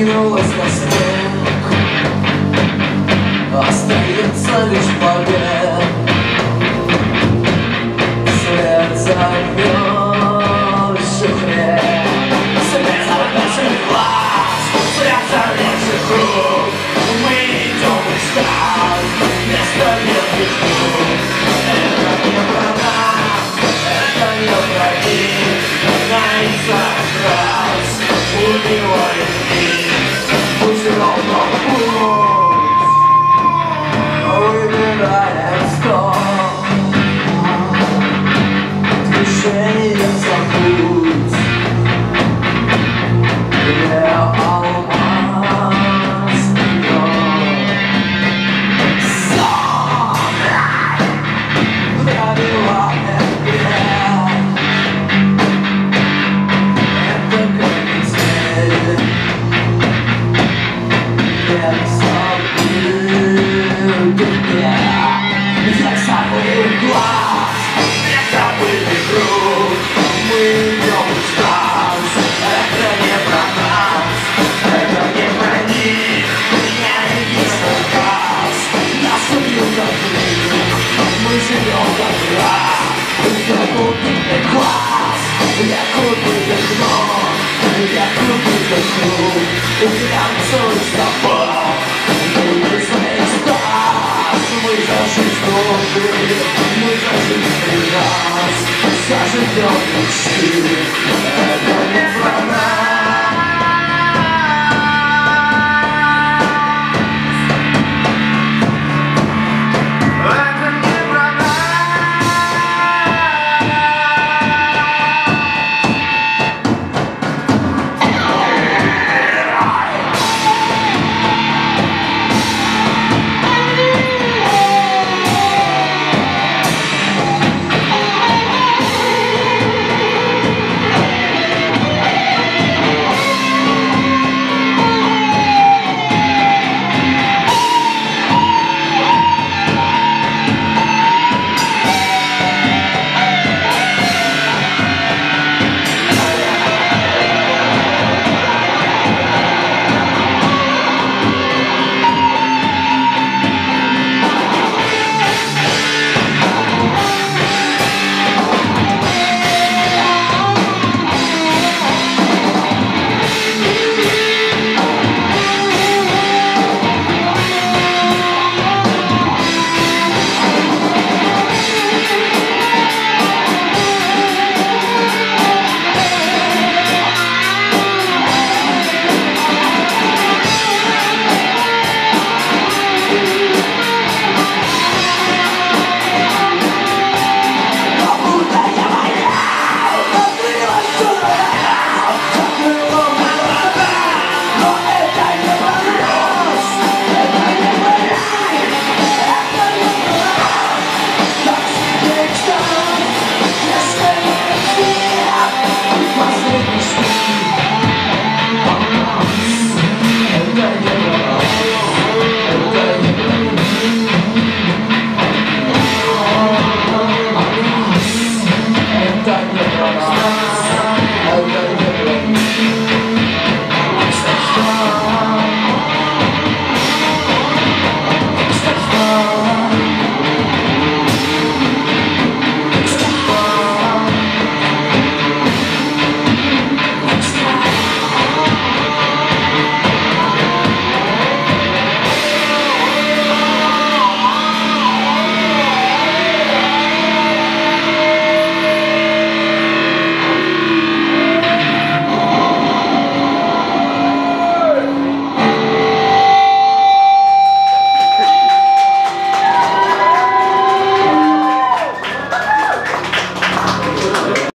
кинулась на снег. Остается лишь побег. Свет зовет If you. have the sun, stop This Мы зашли в стопы Мы зашли в